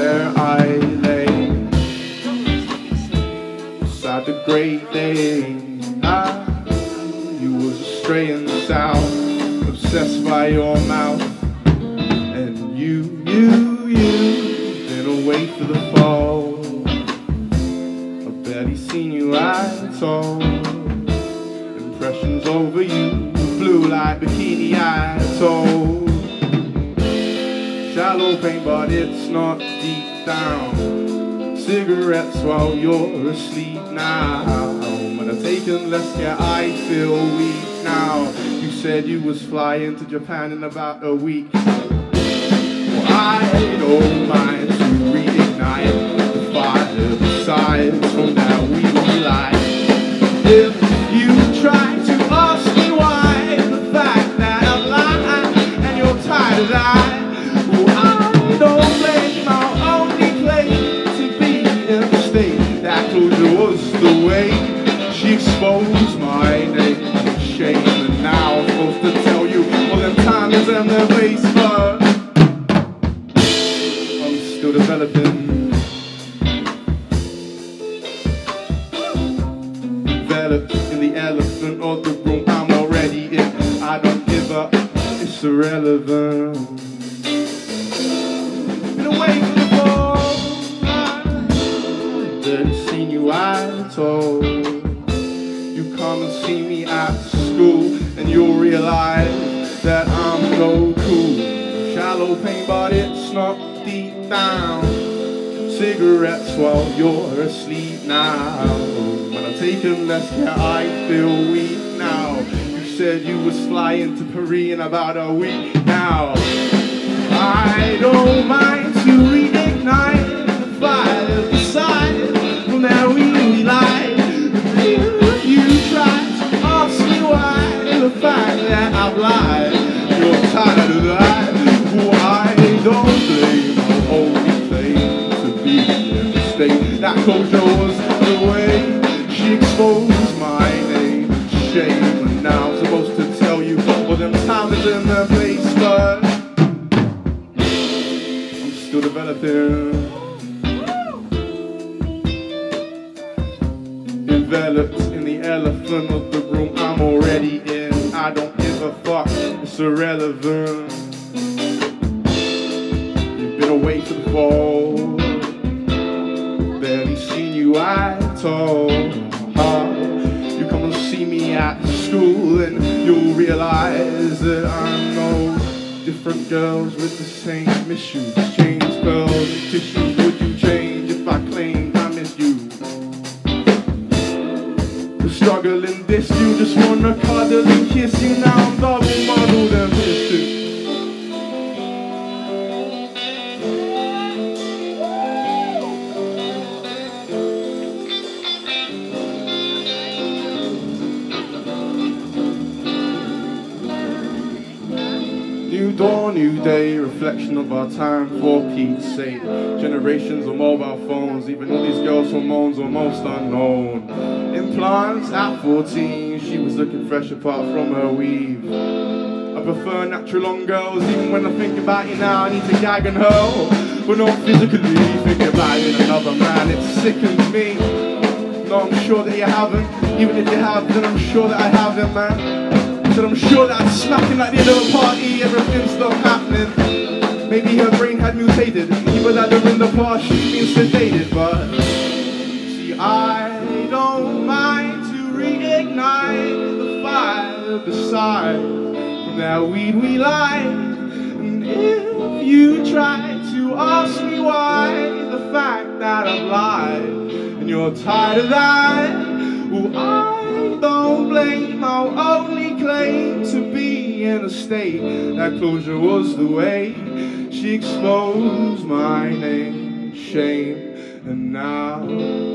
there I lay. Beside the great Dane Ah, you was a straying sound Obsessed by your mouth. And you, you, you Been away for the fall. I've barely seen you at all Impressions over you Blue light bikini I told shallow pain, but it's not deep down. Cigarettes while you're asleep now. Taken less care, I feel weak now. You said you was flying to Japan in about a week. Well, I don't mind to reignite the fire besides and the place, but I'm still developing. Developed in the elephant of the room. I'm already in. I don't give up. It's irrelevant. Been away from the ball. Barely seen you at all. You come and see me at school, and you'll realize that I'm no cool. Shallow pain, but it's not deep down. Cigarettes while you're asleep now. When I'm taking less care, I feel weak now. You said you was flying to Paris in about a week now. I don't mind to that was the way she exposed my name. Shame, and now I'm supposed to tell you all them times in the place, but I'm still developing. Enveloped in the elephant of the room, I'm already in. I don't give a fuck, it's irrelevant. You've been away for the fall, Ah, You come and see me at school, and you'll realize that I'm no different girls with the same issues. Change girls and tissues. Would you change if I claimed I miss you? The struggle in this, you just wanna cuddle and kiss you. Now I'm double muddled and pissed. New dawn, new day, reflection of our time for Pete's sake. Generations of mobile phones, even all these girls' hormones almost unknown. Implants at 14, she was looking fresh apart from her weave. I prefer natural on girls, even when I think about you now, I need to gag and hurl. But not physically, think about it another man, it sickens me. No, I'm sure that you haven't. Even if you have, then I'm sure that I haven't, man. Said I'm sure that I'm smacking like the end of a party, everything's stopped happening. Maybe her brain had mutated, even that they're in the past, she's been sedated, but see, I don't mind to reignite the fire beside from that weed we light. And if you try to ask me why, the fact that I've lied, and you're tired of that, well, I don't blame my only claim to be in a state that closure was the way. She exposed my name, shame, and now